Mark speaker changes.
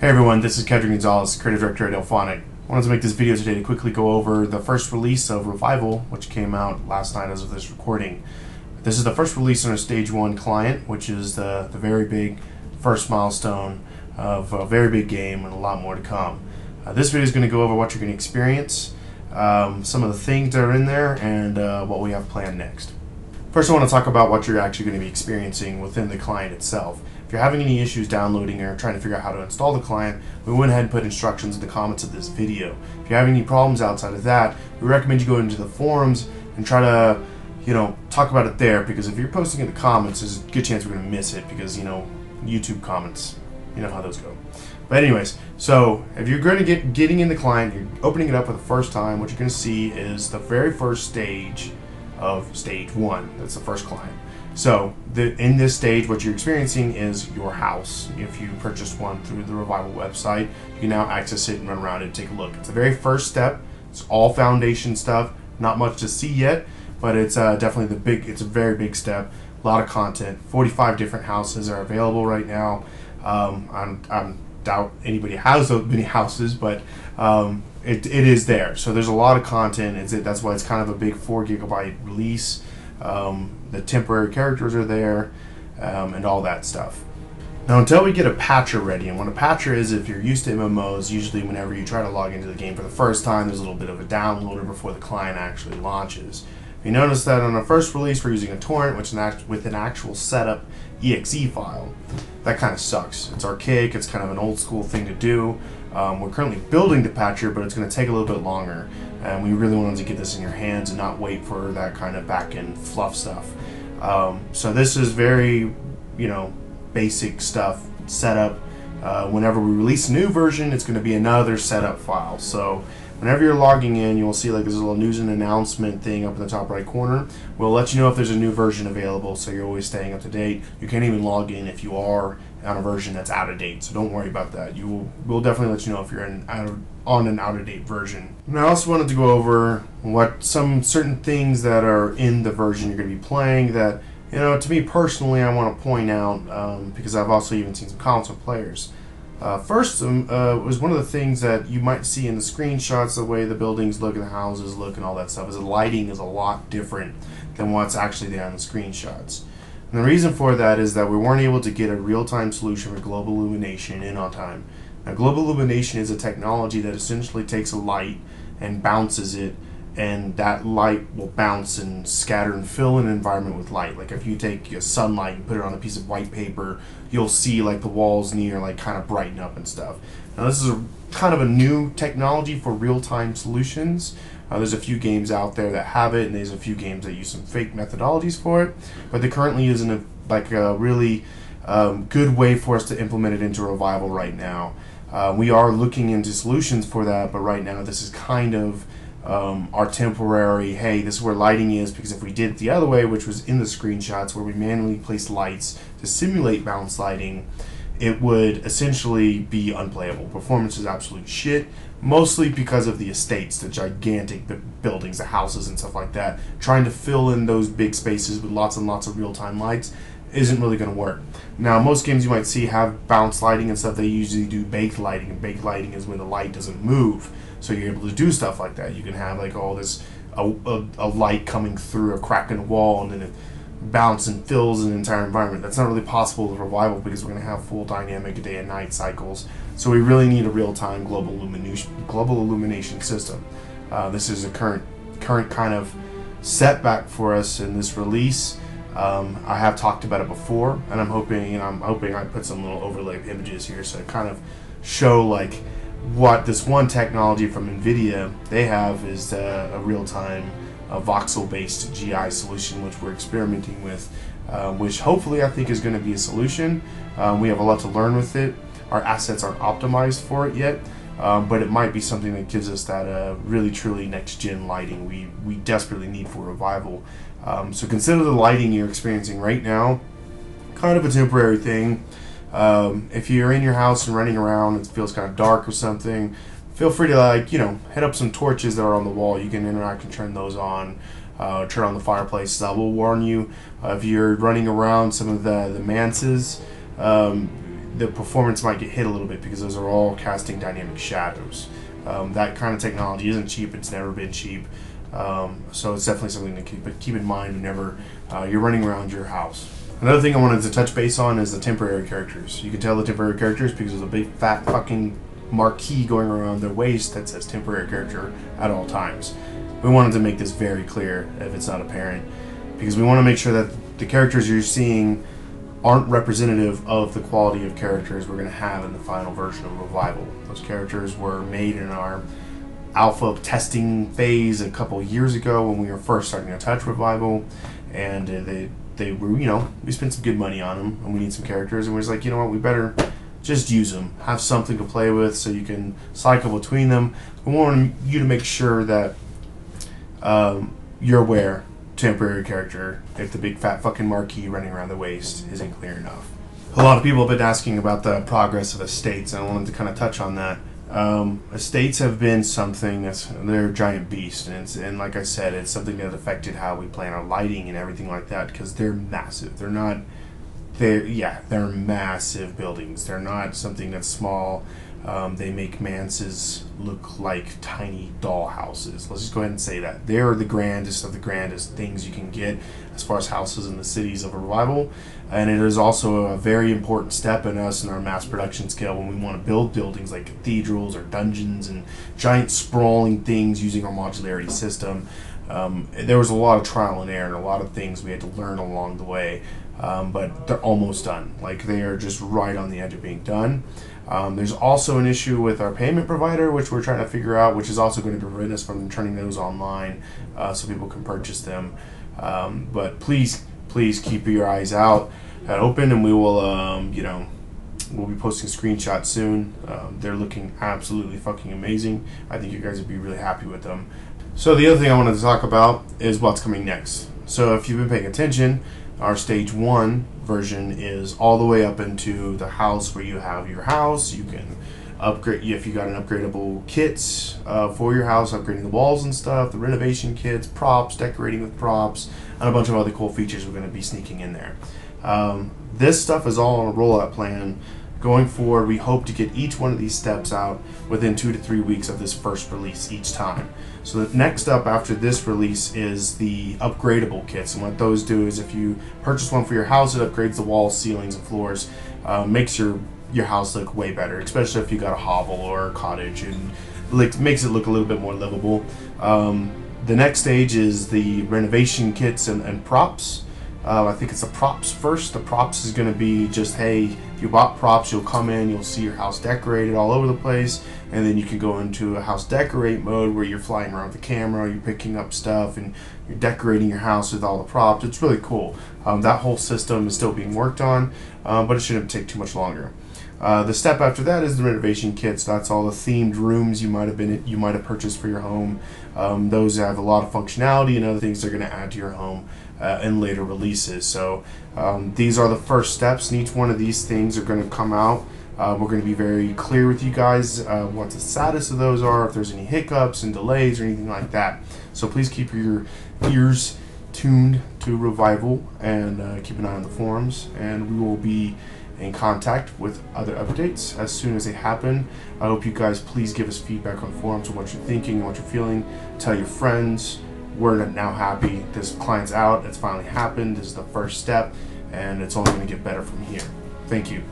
Speaker 1: Hey everyone, this is Kedhrin Gonzalez, creative director at Illfonic. I wanted to make this video today to quickly go over the first release of Revival, which came out last night as of this recording. This is the first release on a Stage 1 client, which is the, the very big first milestone of a very big game and a lot more to come. Uh, this video is going to go over what you're going to experience, um, some of the things that are in there, and uh, what we have planned next. First, I want to talk about what you're actually going to be experiencing within the client itself. You're having any issues downloading or trying to figure out how to install the client, we went ahead and put instructions in the comments of this video. If you're having any problems outside of that, we recommend you go into the forums and try to, you know, talk about it there because if you're posting in the comments, there's a good chance we're going to miss it because, you know, YouTube comments, you know how those go. But anyways, so if you're going to get getting in the client, you're opening it up for the first time, what you're going to see is the very first stage of stage one. That's the first client. So the, in this stage, what you're experiencing is your house. If you purchased one through the Revival website, you can now access it and run around it and take a look. It's the very first step. It's all foundation stuff. Not much to see yet, but it's uh, definitely the big. It's a very big step. A lot of content. 45 different houses are available right now. Um, I'm, I'm doubt anybody has those many houses, but um, it, it is there. So there's a lot of content. It's that's why it's kind of a big four gigabyte release. Um, the temporary characters are there, um, and all that stuff. Now, until we get a patcher ready, and what a patcher is, if you're used to MMOs, usually whenever you try to log into the game for the first time, there's a little bit of a downloader before the client actually launches. If you notice that on the first release, we're using a torrent, which is with an actual setup exe file. That kind of sucks. It's archaic. It's kind of an old school thing to do. Um, we're currently building the patcher, but it's going to take a little bit longer. And we really wanted to get this in your hands and not wait for that kind of back end fluff stuff. Um, so this is very, you know, basic stuff setup. Uh, whenever we release a new version, it's going to be another setup file. So whenever you're logging in, you'll see like this little news and announcement thing up in the top right corner. We'll let you know if there's a new version available, so you're always staying up to date. You can't even log in if you are on a version that's out of date, so don't worry about that. You will we'll definitely let you know if you're in, out of, on an out of date version. And I also wanted to go over what some certain things that are in the version you're going to be playing that you know to me personally I want to point out um, because I've also even seen some console players. Uh, first um, uh, was one of the things that you might see in the screenshots, the way the buildings look and the houses look and all that stuff, is the lighting is a lot different than what's actually there on the screenshots. And the reason for that is that we weren't able to get a real-time solution for global illumination in on time. Now, global illumination is a technology that essentially takes a light and bounces it and that light will bounce and scatter and fill an environment with light. Like if you take a sunlight and put it on a piece of white paper, you'll see like the walls near like kind of brighten up and stuff. Now this is a kind of a new technology for real-time solutions. Uh, there's a few games out there that have it, and there's a few games that use some fake methodologies for it. But there currently isn't a, like a really um, good way for us to implement it into Revival right now. Uh, we are looking into solutions for that, but right now this is kind of um, our temporary, hey, this is where lighting is, because if we did it the other way, which was in the screenshots where we manually placed lights to simulate bounce lighting, it would essentially be unplayable. Performance is absolute shit, mostly because of the estates, the gigantic the buildings, the houses, and stuff like that. Trying to fill in those big spaces with lots and lots of real time lights isn't really going to work. Now, most games you might see have bounce lighting and stuff. They usually do baked lighting, and baked lighting is when the light doesn't move, so you're able to do stuff like that. You can have like all this a, a, a light coming through a crack in the wall, and then it bounce and fills an entire environment. That's not really possible with revival because we're going to have full dynamic day and night cycles. So we really need a real-time global illumination global illumination system. Uh, this is a current current kind of setback for us in this release. Um, I have talked about it before, and I'm hoping, I'm hoping I put some little overlay images here so kind of show like what this one technology from NVIDIA they have is uh, a real-time uh, voxel-based GI solution, which we're experimenting with, uh, which hopefully I think is going to be a solution. Um, we have a lot to learn with it. Our assets aren't optimized for it yet, um, but it might be something that gives us that uh, really truly next gen lighting we, we desperately need for revival. Um, so consider the lighting you're experiencing right now kind of a temporary thing. Um, if you're in your house and running around, it feels kind of dark or something, feel free to like you know hit up some torches that are on the wall. You can interact and turn those on. Uh, turn on the fireplaces. I will warn you uh, if you're running around some of the the manses. Um, the performance might get hit a little bit because those are all casting dynamic shadows. Um, that kind of technology isn't cheap. It's never been cheap. Um, so it's definitely something to keep but keep in mind whenever uh, you're running around your house. Another thing I wanted to touch base on is the temporary characters. You can tell the temporary characters because there's a big fat fucking marquee going around their waist that says temporary character at all times. We wanted to make this very clear if it's not apparent because we want to make sure that the characters you're seeing aren't representative of the quality of characters we're going to have in the final version of Revival. Those characters were made in our alpha testing phase a couple years ago when we were first starting to touch Revival, and uh, they they were you know we spent some good money on them, and we need some characters, and we was like you know what we better just use them, have something to play with, so you can cycle between them. We want you to make sure that um, you're aware temporary character if the big fat fucking marquee running around the waist isn't clear enough. A lot of people have been asking about the progress of estates, and I wanted to kind of touch on that. Um, estates have been something that's they're a giant beast, and, and like I said, it's something that affected how we plan our lighting and everything like that because they're massive. They're not, they yeah, they're massive buildings. They're not something that's small. Um, they make manses look like tiny doll houses. Let's just go ahead and say that. They're the grandest of the grandest things you can get as far as houses in the cities of a revival. And it is also a very important step in us in our mass production scale when we want to build buildings like cathedrals or dungeons and giant sprawling things using our modularity system. Um, there was a lot of trial and error and a lot of things we had to learn along the way. Um, but they're almost done. Like they are just right on the edge of being done. Um, there's also an issue with our payment provider, which we're trying to figure out, which is also going to prevent us from turning those online uh, so people can purchase them. Um, but please, please keep your eyes out and open, and we will, um, you know, we'll be posting screenshots soon. Um, they're looking absolutely fucking amazing. I think you guys would be really happy with them. So the other thing I wanted to talk about is what's coming next. So if you've been paying attention, our stage one version is all the way up into the house where you have your house. You can upgrade if you got an upgradable kits uh, for your house, upgrading the walls and stuff, the renovation kits, props, decorating with props, and a bunch of other cool features we're going to be sneaking in there. Um, this stuff is all on a rollout plan. Going forward, we hope to get each one of these steps out within two to three weeks of this first release each time. So the next up after this release is the upgradable kits, and what those do is if you purchase one for your house, it upgrades the walls, ceilings, and floors, uh, makes your your house look way better, especially if you got a hovel or a cottage, and like, makes it look a little bit more livable. Um, the next stage is the renovation kits and, and props. Uh, I think it's the props first. The props is going to be just, hey, if you bought props, you'll come in, you'll see your house decorated all over the place, and then you can go into a house decorate mode where you're flying around with the camera, you're picking up stuff, and you're decorating your house with all the props. It's really cool. Um, that whole system is still being worked on, um, but it shouldn't take too much longer. Uh, the step after that is the renovation kits. That's all the themed rooms you might have been you might have purchased for your home. Um, those have a lot of functionality and other things they're going to add to your home uh, in later releases. So um, these are the first steps, and each one of these things are going to come out. Uh, we're going to be very clear with you guys uh, what the status of those are, if there's any hiccups and delays or anything like that. So please keep your ears tuned to Revival and uh, keep an eye on the forums, and we will be in contact with other updates as soon as they happen. I hope you guys please give us feedback on forums on what you're thinking and what you're feeling. Tell your friends. We're now happy. This client's out. It's finally happened. This is the first step, and it's only going to get better from here. Thank you.